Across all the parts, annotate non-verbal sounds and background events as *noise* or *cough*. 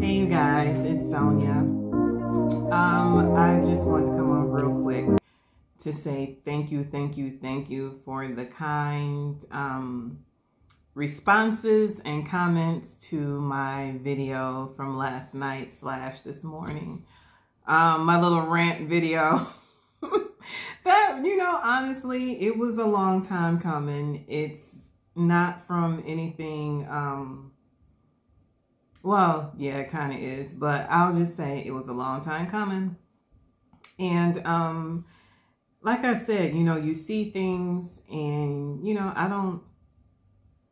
Hey you guys, it's Sonya. Um, I just want to come on real quick to say thank you, thank you, thank you for the kind um, responses and comments to my video from last night slash this morning. Um, my little rant video. *laughs* that, you know, honestly, it was a long time coming. It's not from anything um, well, yeah, it kind of is, but I'll just say it was a long time coming. And um, like I said, you know, you see things and, you know, I don't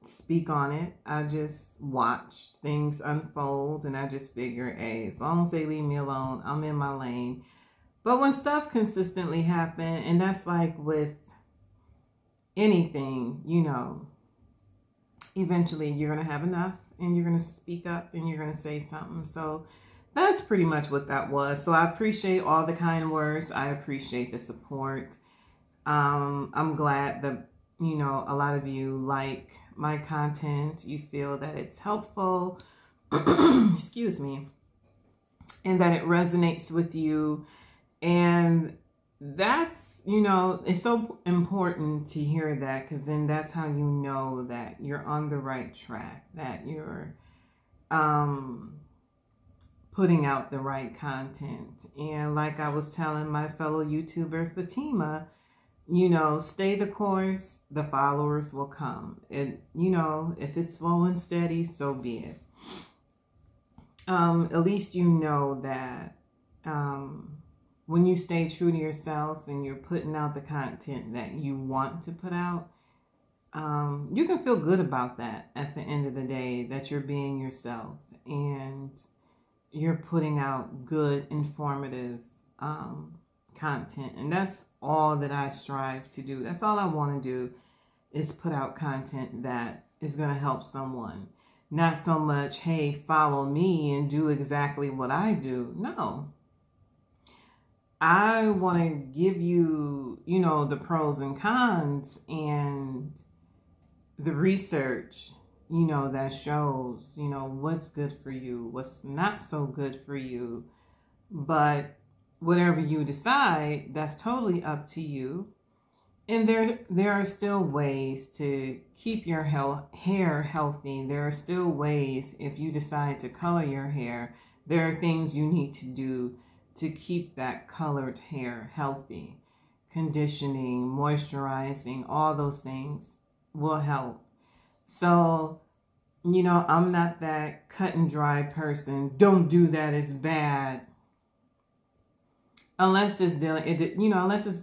speak on it. I just watch things unfold and I just figure, hey, as long as they leave me alone, I'm in my lane. But when stuff consistently happen, and that's like with anything, you know, eventually you're going to have enough and you're going to speak up and you're going to say something. So that's pretty much what that was. So I appreciate all the kind words. I appreciate the support. Um, I'm glad that, you know, a lot of you like my content. You feel that it's helpful. *clears throat* Excuse me. And that it resonates with you. And that's, you know, it's so important to hear that because then that's how you know that you're on the right track, that you're um, putting out the right content. And like I was telling my fellow YouTuber Fatima, you know, stay the course, the followers will come. And, you know, if it's slow and steady, so be it. Um, at least you know that um, when you stay true to yourself and you're putting out the content that you want to put out, um, you can feel good about that at the end of the day that you're being yourself and you're putting out good, informative um, content. And that's all that I strive to do. That's all I want to do is put out content that is going to help someone. Not so much, hey, follow me and do exactly what I do. No, I want to give you, you know, the pros and cons and the research, you know, that shows, you know, what's good for you, what's not so good for you. But whatever you decide, that's totally up to you. And there there are still ways to keep your health, hair healthy. There are still ways if you decide to color your hair, there are things you need to do to keep that colored hair healthy. Conditioning, moisturizing, all those things will help. So, you know, I'm not that cut and dry person. Don't do that, it's bad. Unless it's dealing, it, you know, unless it's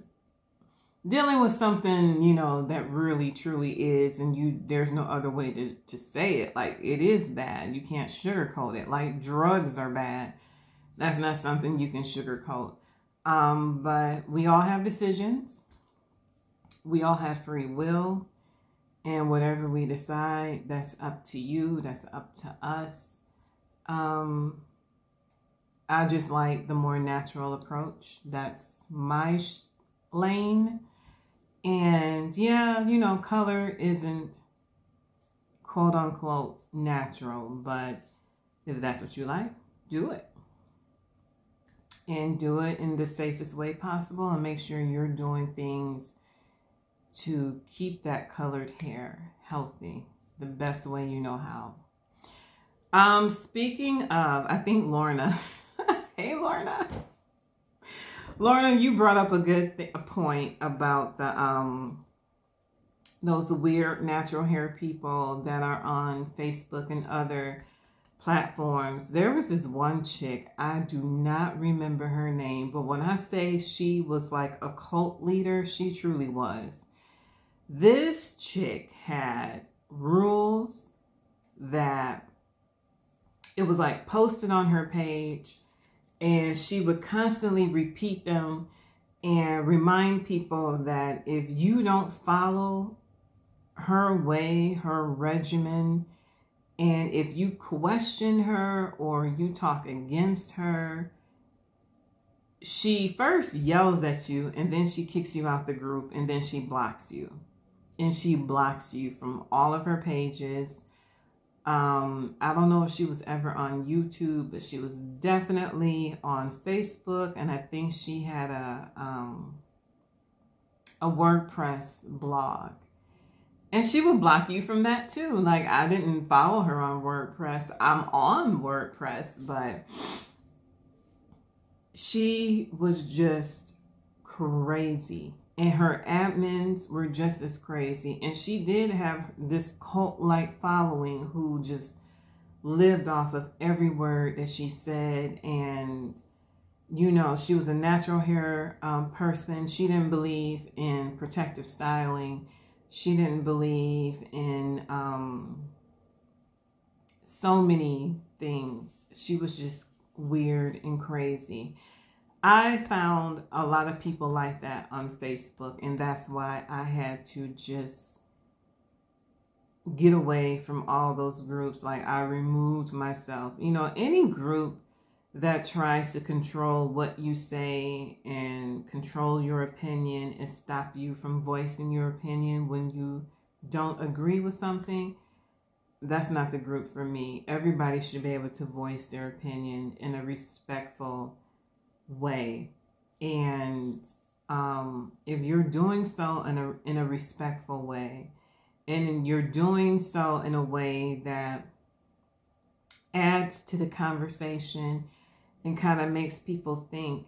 dealing with something, you know, that really truly is, and you, there's no other way to, to say it. Like, it is bad. You can't sugarcoat it. Like, drugs are bad that's not something you can sugarcoat. Um, but we all have decisions. We all have free will. And whatever we decide, that's up to you. That's up to us. Um, I just like the more natural approach. That's my lane. And yeah, you know, color isn't quote unquote natural, but if that's what you like, do it and do it in the safest way possible and make sure you're doing things to keep that colored hair healthy the best way you know how. Um, speaking of, I think Lorna, *laughs* hey Lorna, Lorna, you brought up a good th- a point about the um those weird natural hair people that are on Facebook and other platforms. There was this one chick, I do not remember her name, but when I say she was like a cult leader, she truly was. This chick had rules that it was like posted on her page and she would constantly repeat them and remind people that if you don't follow her way, her regimen, and if you question her or you talk against her, she first yells at you and then she kicks you out the group and then she blocks you. And she blocks you from all of her pages, Um, I don't know if she was ever on YouTube, but she was definitely on Facebook, and I think she had a um, a WordPress blog. And she would block you from that too. Like I didn't follow her on WordPress. I'm on WordPress, but she was just crazy. And her admins were just as crazy. And she did have this cult like following who just lived off of every word that she said. And, you know, she was a natural hair um, person. She didn't believe in protective styling she didn't believe in um, so many things. She was just weird and crazy. I found a lot of people like that on Facebook, and that's why I had to just get away from all those groups. Like, I removed myself. You know, any group that tries to control what you say and control your opinion and stop you from voicing your opinion when you don't agree with something, that's not the group for me. Everybody should be able to voice their opinion in a respectful way. And um, if you're doing so in a, in a respectful way, and you're doing so in a way that adds to the conversation and kind of makes people think,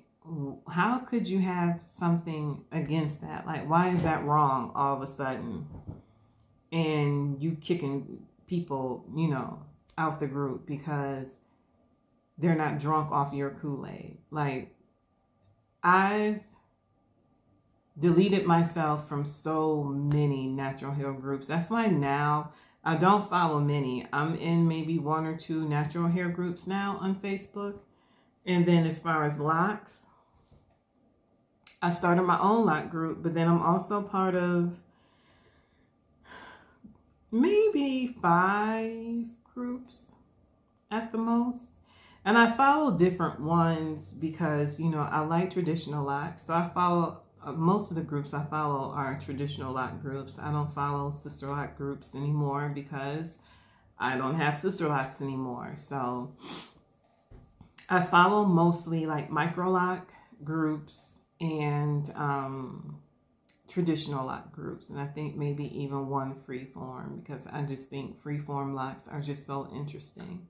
how could you have something against that? Like, why is that wrong all of a sudden? And you kicking people, you know, out the group because they're not drunk off your Kool Aid. Like, I've deleted myself from so many natural hair groups. That's why now I don't follow many. I'm in maybe one or two natural hair groups now on Facebook. And then as far as locks, I started my own lock group, but then I'm also part of maybe five groups at the most. And I follow different ones because, you know, I like traditional locks. So I follow, uh, most of the groups I follow are traditional lock groups. I don't follow sister lock groups anymore because I don't have sister locks anymore. So I follow mostly like micro lock groups and um, traditional lock groups. And I think maybe even one free form because I just think free form locks are just so interesting.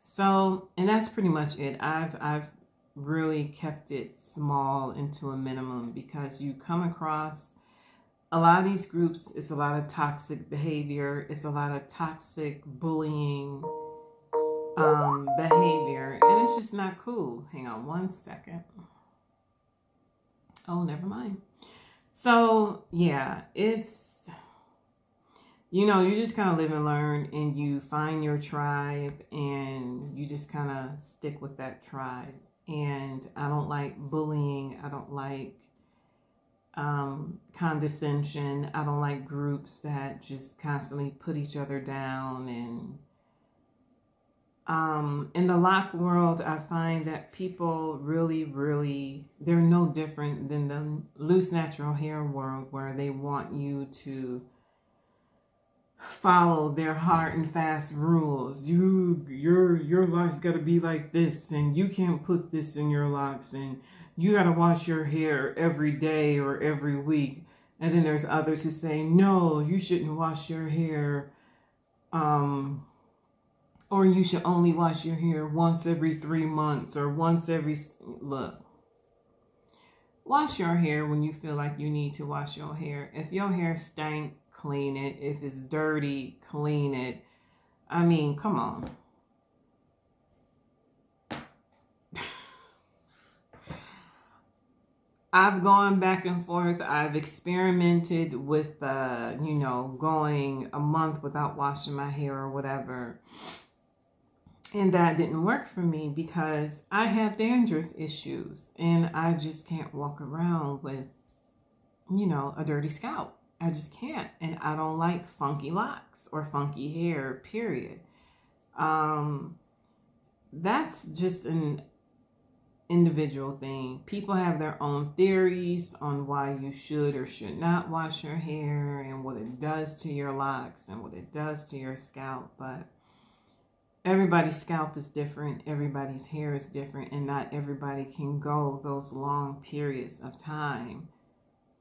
So, and that's pretty much it. I've, I've really kept it small into a minimum because you come across a lot of these groups, it's a lot of toxic behavior. It's a lot of toxic bullying um, behavior. And it's just not cool. Hang on one second. Oh, never mind. So, yeah, it's, you know, you just kind of live and learn and you find your tribe and you just kind of stick with that tribe. And I don't like bullying. I don't like um, condescension. I don't like groups that just constantly put each other down and um, in the lock world, I find that people really, really, they're no different than the loose natural hair world where they want you to follow their hard and fast rules. You, your, your locks got to be like this and you can't put this in your locks and you got to wash your hair every day or every week. And then there's others who say, no, you shouldn't wash your hair, um, or you should only wash your hair once every three months or once every look. Wash your hair when you feel like you need to wash your hair. If your hair stank clean it. If it's dirty clean it. I mean come on. *laughs* I've gone back and forth. I've experimented with, uh, you know, going a month without washing my hair or whatever. And that didn't work for me because I have dandruff issues and I just can't walk around with, you know, a dirty scalp. I just can't. And I don't like funky locks or funky hair, period. Um, that's just an individual thing. People have their own theories on why you should or should not wash your hair and what it does to your locks and what it does to your scalp. But everybody's scalp is different, everybody's hair is different, and not everybody can go those long periods of time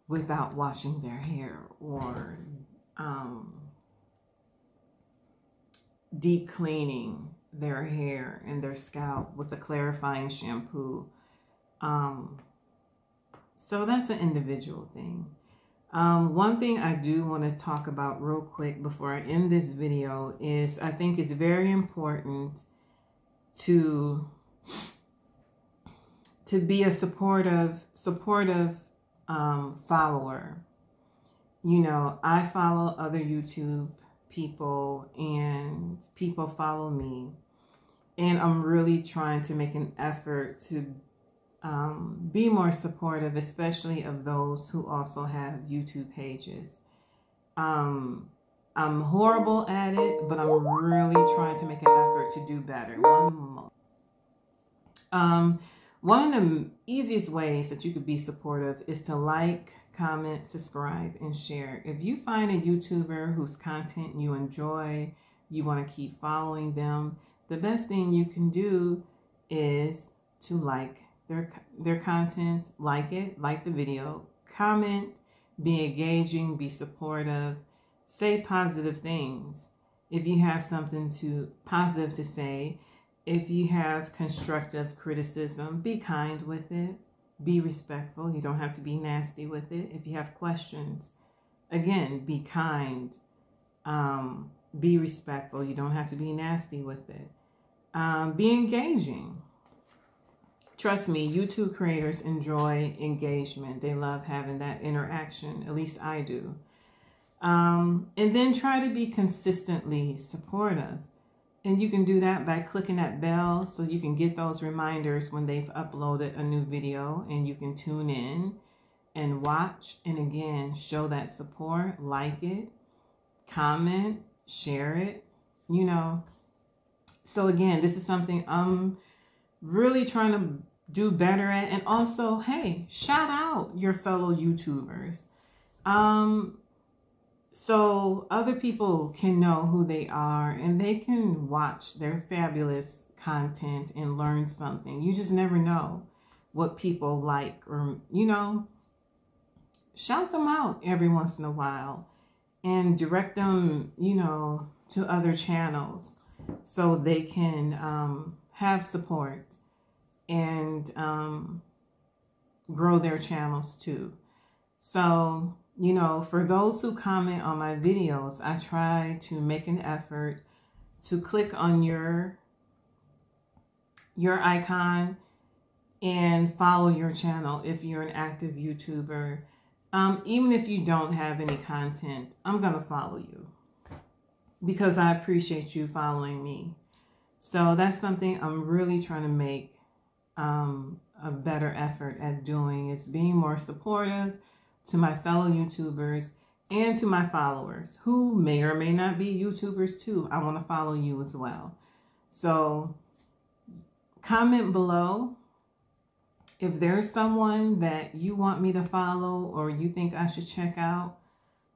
without washing their hair or um, deep cleaning their hair and their scalp with a clarifying shampoo. Um, so that's an individual thing. Um, one thing I do want to talk about real quick before I end this video is I think it's very important to to be a supportive supportive um, follower. You know, I follow other YouTube people and people follow me. And I'm really trying to make an effort to um, be more supportive, especially of those who also have YouTube pages. Um, I'm horrible at it, but I'm really trying to make an effort to do better. One more. Um, one of the easiest ways that you could be supportive is to like, comment, subscribe, and share. If you find a YouTuber whose content you enjoy, you want to keep following them, the best thing you can do is to like their their content, like it, like the video, comment, be engaging, be supportive, say positive things. If you have something to positive to say, if you have constructive criticism, be kind with it. Be respectful. You don't have to be nasty with it. If you have questions, again, be kind. Um, be respectful. You don't have to be nasty with it. Um, be engaging. Trust me, YouTube creators enjoy engagement. They love having that interaction. At least I do. Um, and then try to be consistently supportive. And you can do that by clicking that bell so you can get those reminders when they've uploaded a new video and you can tune in and watch and again show that support, like it, comment, share it, you know. So again, this is something I'm really trying to do better at and also, hey, shout out your fellow YouTubers. Um so other people can know who they are and they can watch their fabulous content and learn something. You just never know what people like or, you know, shout them out every once in a while and direct them, you know, to other channels so they can um, have support and um, grow their channels too. So you know, for those who comment on my videos, I try to make an effort to click on your your icon and follow your channel if you're an active YouTuber. Um, even if you don't have any content, I'm going to follow you because I appreciate you following me. So that's something I'm really trying to make um, a better effort at doing is being more supportive to my fellow YouTubers, and to my followers who may or may not be YouTubers too. I want to follow you as well. So comment below if there's someone that you want me to follow or you think I should check out.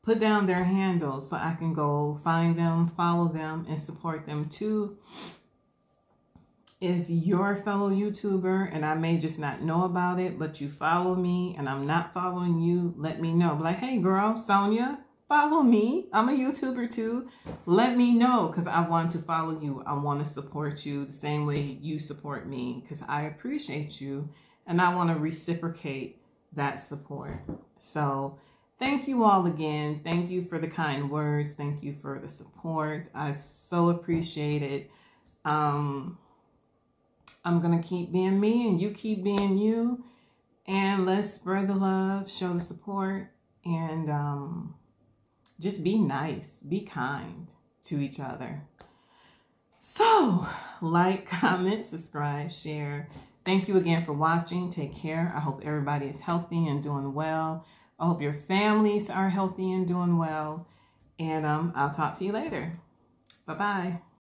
Put down their handles so I can go find them, follow them, and support them too if you're a fellow YouTuber and I may just not know about it, but you follow me and I'm not following you, let me know. Like, hey girl, Sonya, follow me. I'm a YouTuber too. Let me know because I want to follow you. I want to support you the same way you support me because I appreciate you and I want to reciprocate that support. So thank you all again. Thank you for the kind words. Thank you for the support. I so appreciate it. Um, I'm going to keep being me and you keep being you. And let's spread the love, show the support, and um, just be nice, be kind to each other. So, like, *laughs* comment, subscribe, share. Thank you again for watching. Take care. I hope everybody is healthy and doing well. I hope your families are healthy and doing well. And um, I'll talk to you later. Bye-bye.